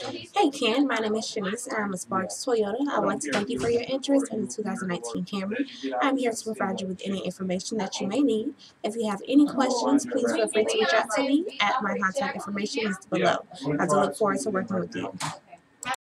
Hey Ken, my name is Shanice and I'm a Sparks Toyota. I would like to thank you for your interest in the 2019 Camry. I'm here to provide you with any information that you may need. If you have any questions, please feel free to reach out to me at my contact information is below. I do look forward to working with you.